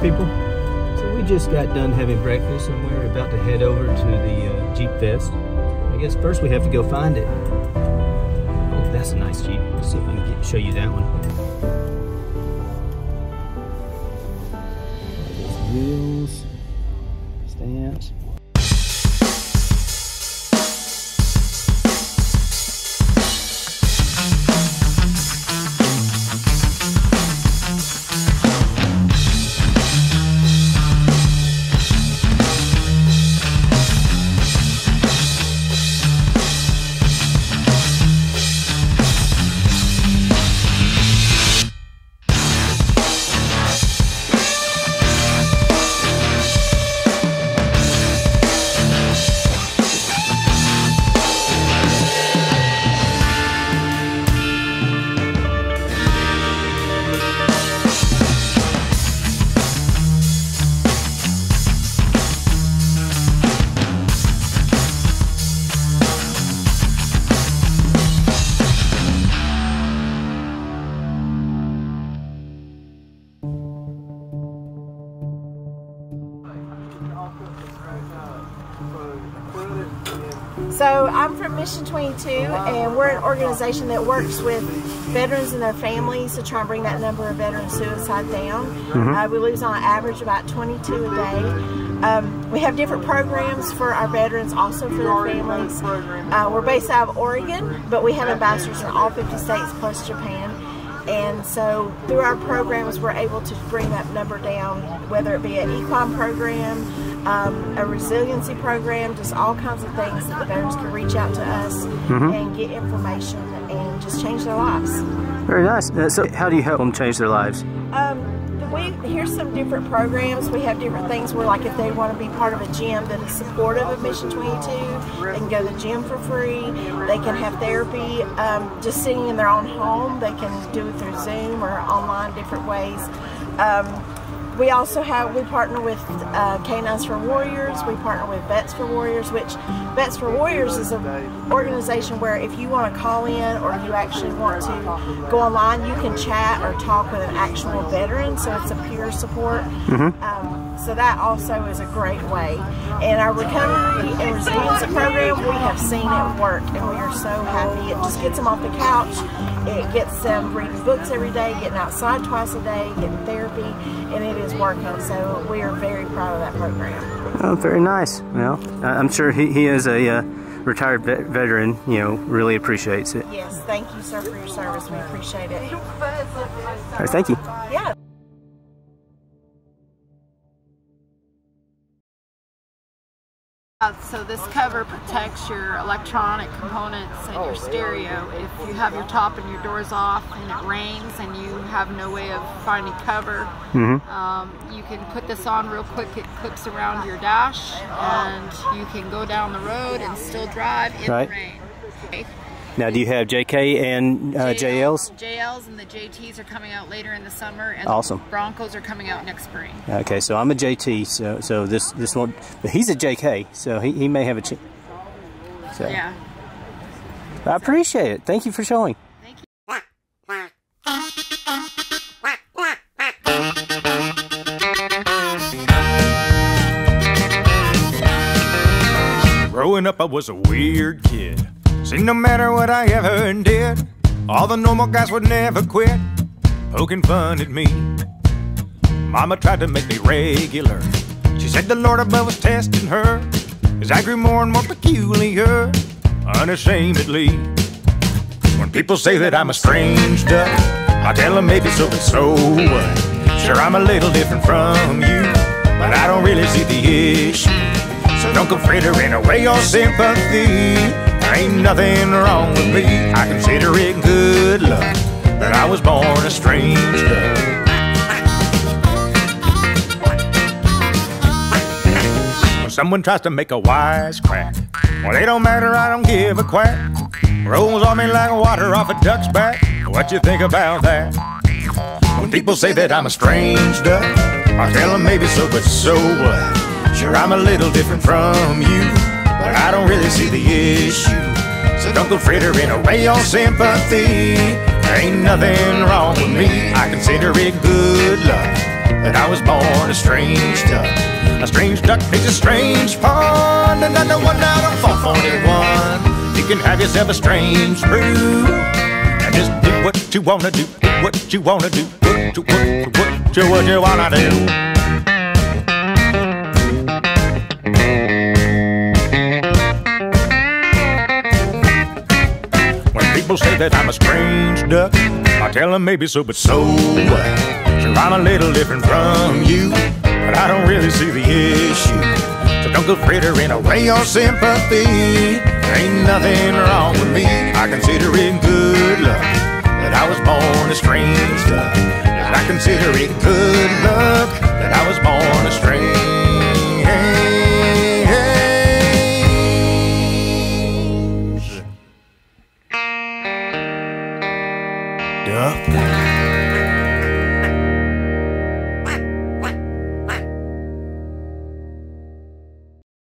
people. So we just got done having breakfast and we're about to head over to the uh, Jeep Fest. I guess first we have to go find it. Oh, that's a nice Jeep. Let's see if I can get, show you that one. Wheels, So I'm from Mission 22, and we're an organization that works with veterans and their families to try and bring that number of veteran suicide down. Uh, we lose on average about 22 a day. Um, we have different programs for our veterans, also for their families. Uh, we're based out of Oregon, but we have ambassadors in all 50 states plus Japan. And so through our programs, we're able to bring that number down, whether it be an equine program, um, a resiliency program, just all kinds of things that the veterans can reach out to us and get information and just change their lives. Very nice. Uh, so how do you help them change their lives? Um, we here's some different programs. We have different things where, like, if they want to be part of a gym that is supportive of Mission 22, they can go to the gym for free. They can have therapy um, just sitting in their own home. They can do it through Zoom or online, different ways. Um, we also have we partner with uh, Canines for Warriors. We partner with Vets for Warriors, which Vets for Warriors is an organization where if you want to call in or you actually want to go online, you can chat or talk with an actual veteran. So it's a peer support. Um, so that also is a great way. And our recovery and resiliency program, we have seen it work, and we are so happy. It just gets them off the couch. It gets them reading books every day, getting outside twice a day, getting therapy, and it is working. So we are very proud of that program. Oh, very nice. Well, I'm sure he, he is a uh, retired vet- veteran, you know, really appreciates it. Yes, thank you, sir, for your service. We appreciate it. All right, thank you. Yeah. So this cover protects your electronic components and your stereo. If you have your top and your doors off and it rains and you have no way of finding cover, um, you can put this on real quick. It clips around your dash and you can go down the road and still drive in Right. the rain. Okay. Now, do you have JK and uh, JLs? JLs and the JTs are coming out later in the summer and Awesome. the Broncos are coming out next spring. Okay, so I'm a JT, so so this this one, but he's a JK, so he, he may have a chance. So Yeah. I appreciate it. Thank you for showing. Thank you. Growing up, I was a weird kid. See, no matter what I ever did, all the normal guys would never quit poking fun at me. Mama tried to make me regular. She said the Lord above was testing her as I grew more and more peculiar, unashamedly. When people say that I'm a strange duck, I tell them maybe so, but so what? Sure, I'm a little different from you, but I don't really see the issue. So don't go frittering away your sympathy. Ain't nothing wrong with me. I consider it good luck that I was born a strange. When someone tries to make a wise crack, well, they don't matter, I don't give a quack. Rolls on me like water off a duck's back. What you think about that? When people say that I'm a strange duck, I tell them maybe so, but so what? Sure, I'm a little different from you, I don't really see the issue. So don't go frittering away your sympathy. There ain't nothing wrong with me. I consider it good luck that I was born a strange duck. A strange duck makes a strange pond, another one out of 441. You can have yourself a strange brew. And just do what you wanna do, do what you wanna do, what you, what you, what you, what you wanna do. That I'm a strange duck. I tell them maybe so, but so what? Sure, I'm a little different from you, but I don't really see the issue. So don't go frittering away your sympathy. There ain't nothing wrong with me. I consider it good luck that I was born a strange duck. I consider it good luck that I was born a strange up.